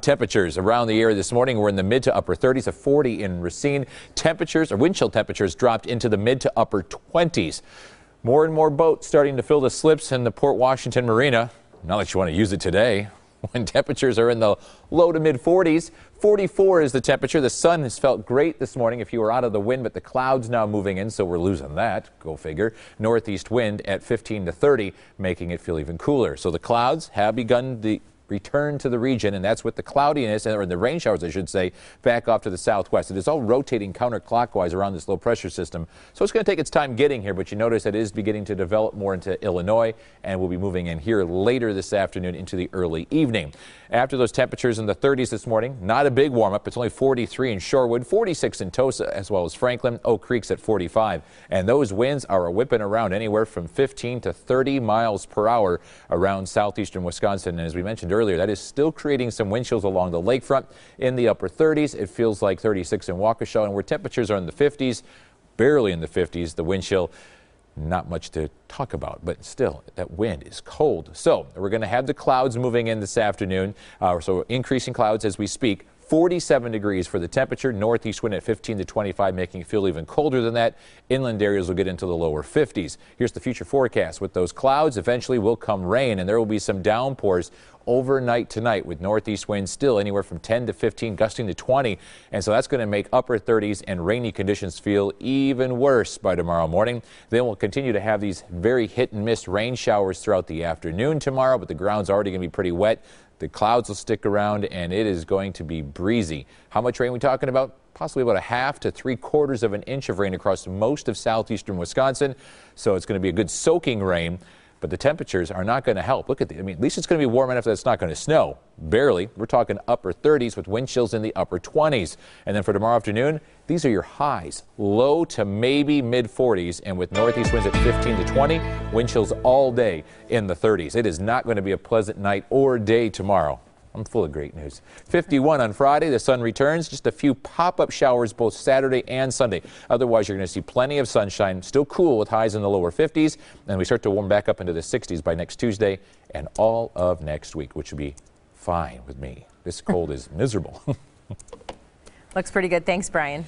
Temperatures around the area this morning were in the mid to upper 30s, a 40 in Racine. Temperatures or wind chill temperatures dropped into the mid to upper 20s. More and more boats starting to fill the slips in the Port Washington Marina. Not that you want to use it today when temperatures are in the low to mid 40s. 44 is the temperature. The sun has felt great this morning if you were out of the wind, but the clouds now moving in, so we're losing that. Go figure. Northeast wind at 15 to 30, making it feel even cooler. So the clouds have begun the return to the region, and that's with the cloudiness, or the rain showers, I should say, back off to the southwest. It is all rotating counterclockwise around this low pressure system, so it's going to take its time getting here, but you notice it is beginning to develop more into Illinois, and we'll be moving in here later this afternoon into the early evening. After those temperatures in the 30s this morning, not a big warm up. It's only 43 in Shorewood, 46 in Tosa, as well as Franklin. Oak Creek's at 45. And those winds are whipping around anywhere from 15 to 30 miles per hour around southeastern Wisconsin. And as we mentioned earlier, that is still creating some wind chills along the lakefront in the upper 30s. It feels like 36 in Waukesha, and where temperatures are in the 50s, barely in the 50s, the wind chill not much to talk about, but still, that wind is cold. So we're going to have the clouds moving in this afternoon. Uh, so increasing clouds as we speak. 47 degrees for the temperature. Northeast wind at 15 to 25, making it feel even colder than that. Inland areas will get into the lower 50s. Here's the future forecast. With those clouds, eventually will come rain, and there will be some downpours overnight tonight with northeast winds still anywhere from 10 to 15, gusting to 20. And so that's going to make upper 30s and rainy conditions feel even worse by tomorrow morning. Then we'll continue to have these very hit and miss rain showers throughout the afternoon tomorrow, but the ground's already going to be pretty wet. The clouds will stick around and it is going to be breezy. How much rain are we talking about? Possibly about a half to three quarters of an inch of rain across most of southeastern Wisconsin. So it's going to be a good soaking rain but the temperatures are not going to help. Look at the, I mean, at least it's going to be warm enough that it's not going to snow. Barely. We're talking upper 30s with wind chills in the upper 20s. And then for tomorrow afternoon, these are your highs. Low to maybe mid 40s. And with northeast winds at 15 to 20, wind chills all day in the 30s. It is not going to be a pleasant night or day tomorrow. I'm full of great news. 51 on Friday. The sun returns. Just a few pop-up showers both Saturday and Sunday. Otherwise, you're going to see plenty of sunshine. Still cool with highs in the lower 50s. And we start to warm back up into the 60s by next Tuesday and all of next week, which will be fine with me. This cold is miserable. Looks pretty good. Thanks, Brian.